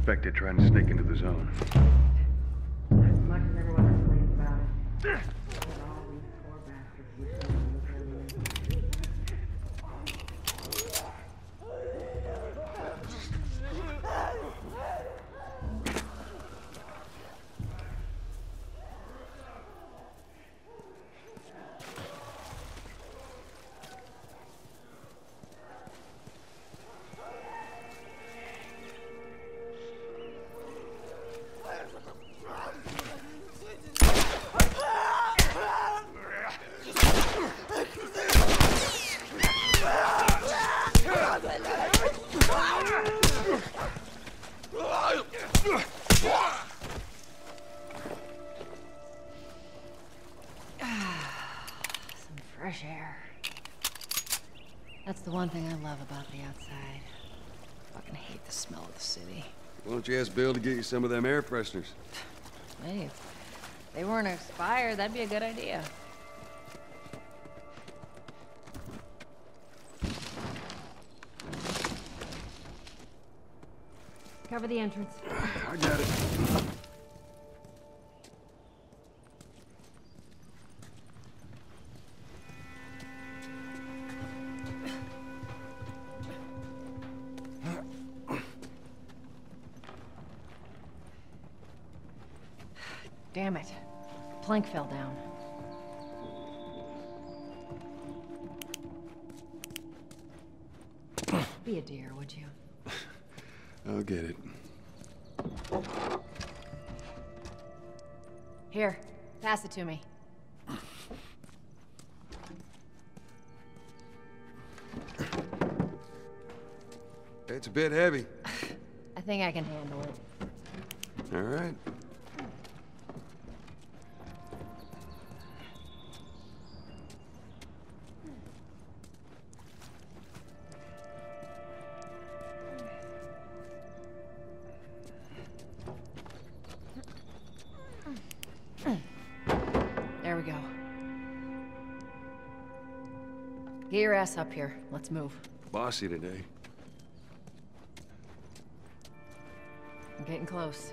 infected trying to sneak into the zone. Fresh air. That's the one thing I love about the outside. Fucking hate the smell of the city. Why don't you ask Bill to get you some of them air fresheners? Hey, if they weren't expired, that'd be a good idea. Cover the entrance. I got it. Plank fell down. Be a dear, would you? I'll get it. Here, pass it to me. It's a bit heavy. I think I can handle it. All right. Ass up here. Let's move. Bossy today. I'm getting close.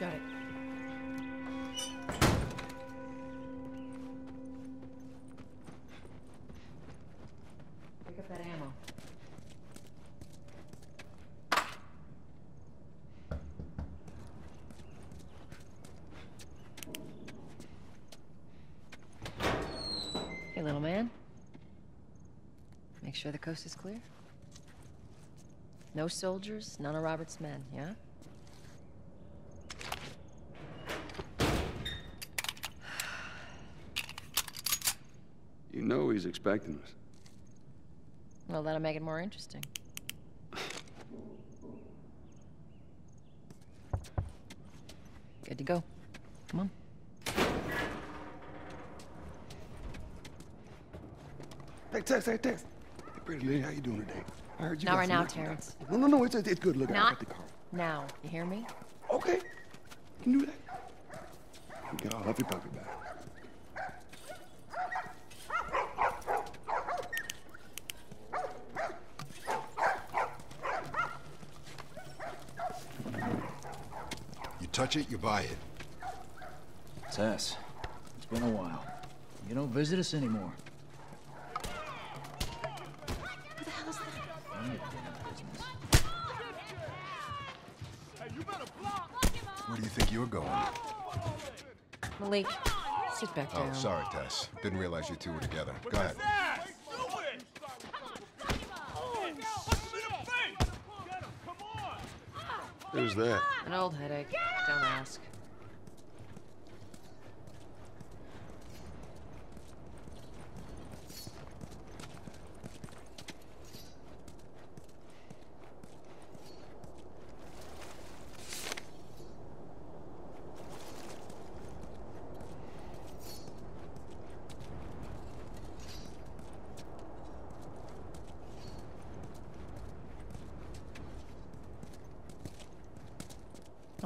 Shut it. Pick up that ammo. Hey, little man. Make sure the coast is clear. No soldiers, none of Robert's men, yeah? You know he's expecting us. Well, that'll make it more interesting. Good to go. Come on. Hey, Tess, hey, Tess. Hey, pretty lady, how you doing today? I heard you Not got right now, work you. Terrence. No, no, no, it's, it's good. Look, I Not got the car. now. You hear me? Okay, you can do that. You get all huffy puppy back. Touch it, you buy it. Tess, it's been a while. You don't visit us anymore. Who the hell is that? None of your damn business. Where do you think you're going? Malik, sit back oh, down. Oh, sorry, Tess. Didn't realize you two were together. Go ahead. Who's that? An old headache. Don't ask.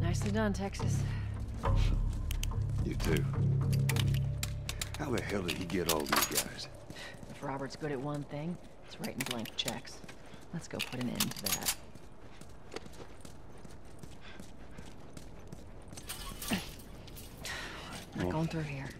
Nicely done, Texas. You too. How the hell did he get all these guys? If Robert's good at one thing, it's writing blank checks. Let's go put an end to that. Not going through here.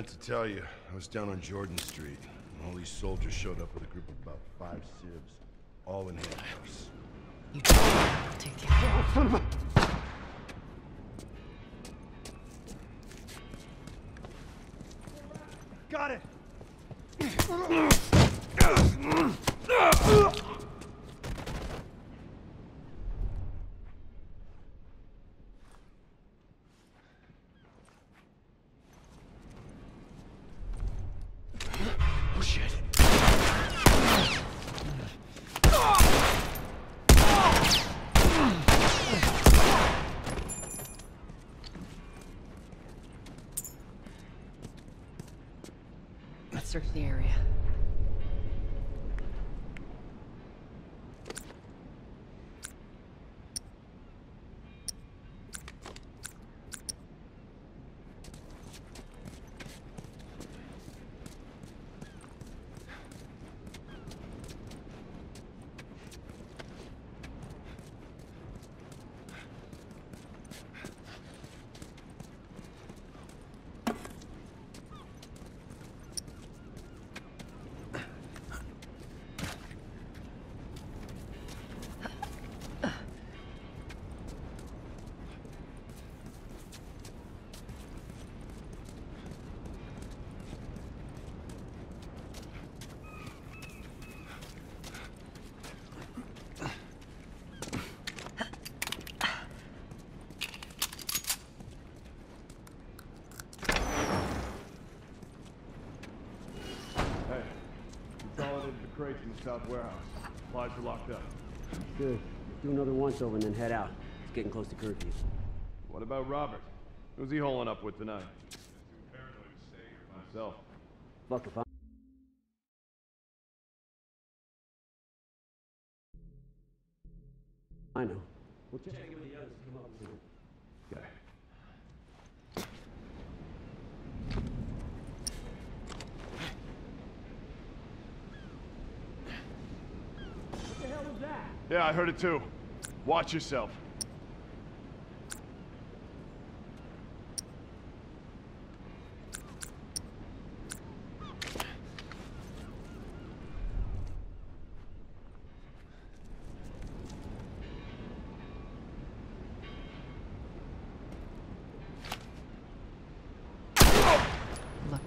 meant to tell you, I was down on Jordan Street, and all these soldiers showed up with a group of about five civs, all in handcuffs. You do. I'll take the other. Got it! Oh shit. Let's search the area. crates in the south warehouse. Supplies are locked up. Good. Do another once over and then head out. It's getting close to curfew. What about Robert? Who's he holing up with tonight? Myself. Fuck if I... Yeah, I heard it too. Watch yourself. Look.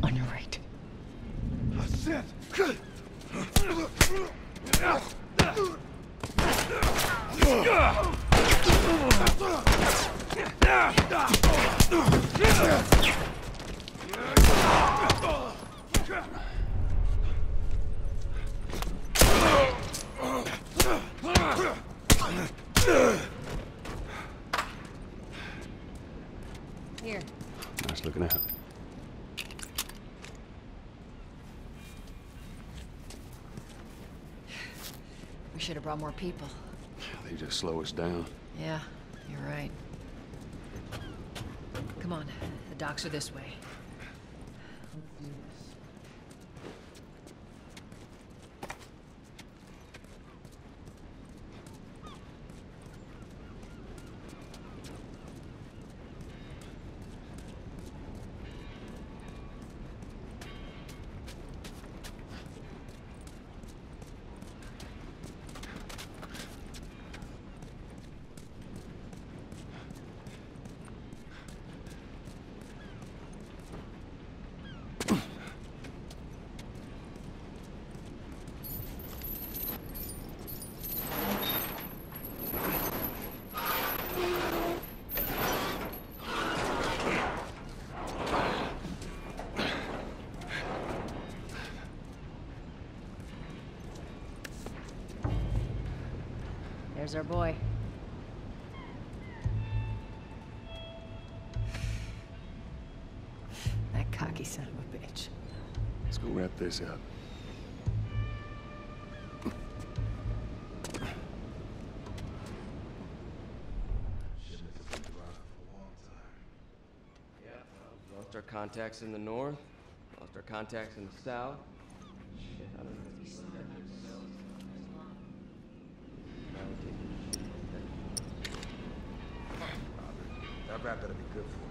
On your right. That's it. Here. Nice looking out. We should have brought more people. They just slow us down. Yeah, you're right. Come on. The docks are this way. There's our boy. That cocky son of a bitch. Let's go wrap this up. Lost our contacts in the north, lost our contacts in the south. Shit, I don't know if these Now we're taking That rap better be good for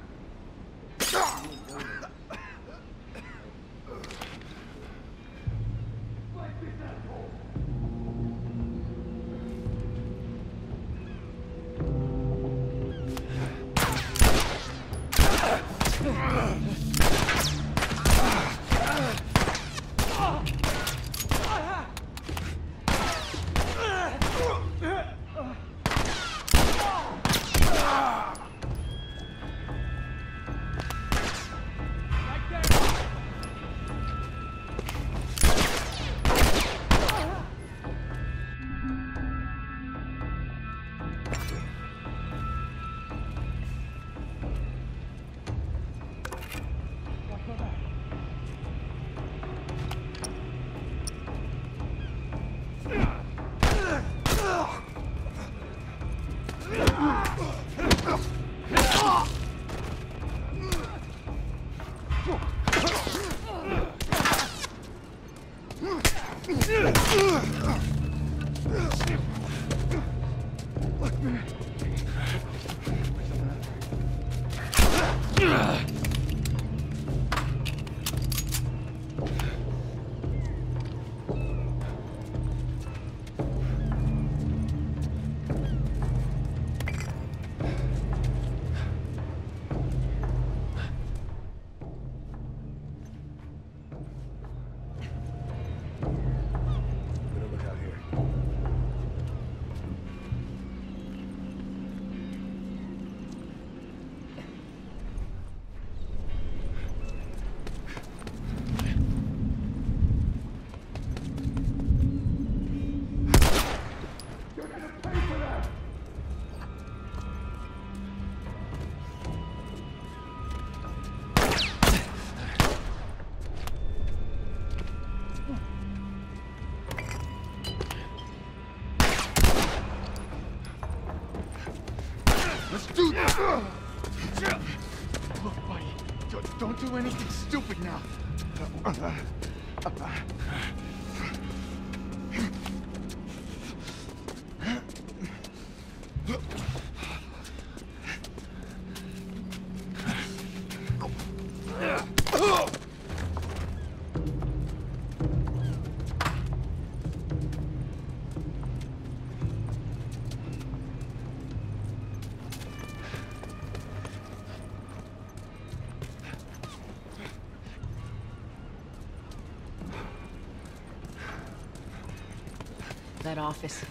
That office.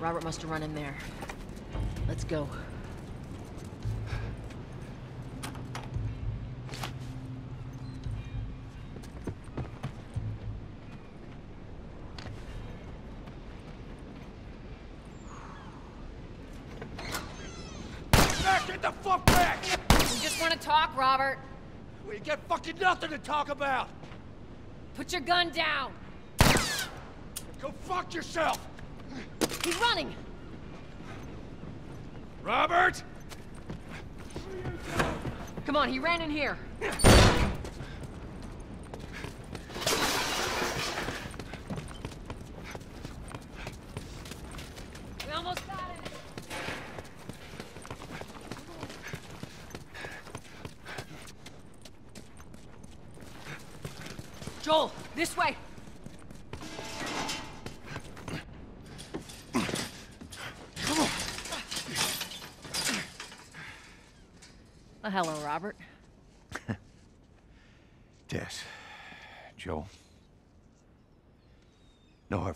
Robert must have run in there. Let's go. Get the fuck back! We just want to talk, Robert. We got fucking nothing to talk about! Put your gun down. Go fuck yourself! He's running. Robert! Come on, he ran in here. We almost got him. Joel, this way. Oh, hello, Robert. Tess. Joel. No hard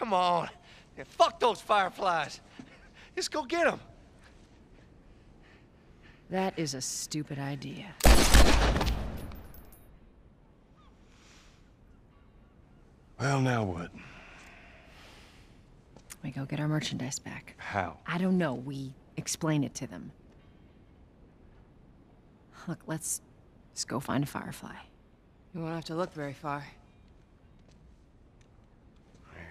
Come on. Yeah, fuck those Fireflies. Let's go get them. That is a stupid idea. Well, now what? We go get our merchandise back. How? I don't know. We explain it to them. Look, let's Just go find a firefly. You won't have to look very far.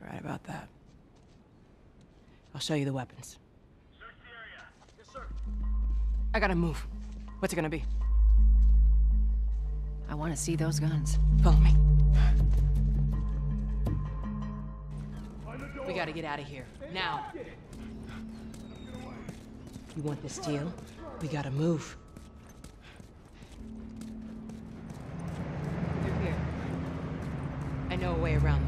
You're right about that. I'll show you the weapons. Search the area. Yes, sir. I gotta move. What's it gonna be? I want to see those guns. Follow me. We gotta get out of here. Now. You want this deal? We gotta move. Through here. I know a way around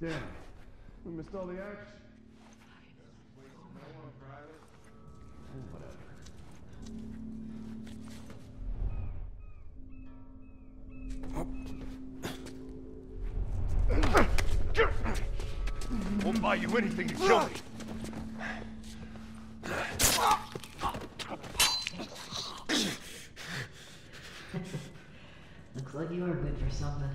Damn. We missed all the action. Won't buy you anything to kill me. Looks like you are good for something.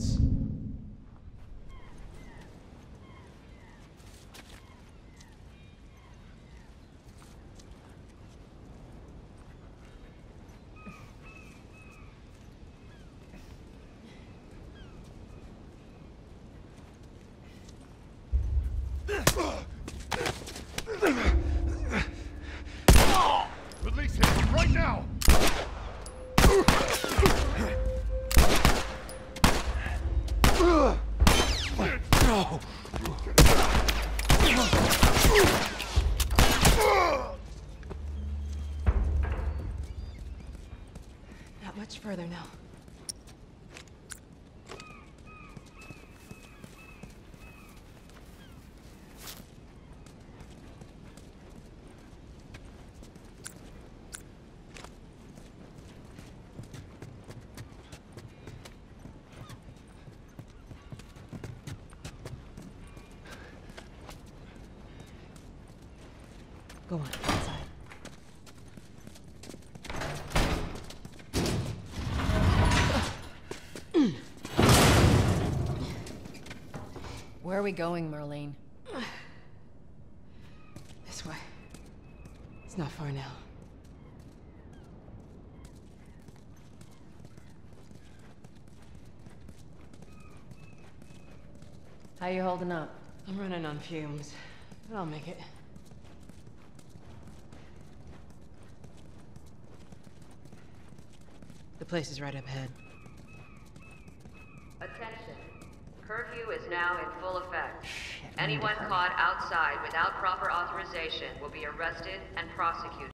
Minutes. Release him right now! Not much further now. Go on, inside. Where are we going, Marlene? This way. It's not far now. How you holding up? I'm running on fumes, but I'll make it. Place is right up ahead. Attention. Curfew is now in full effect. Anyone caught outside without proper authorization will be arrested and prosecuted.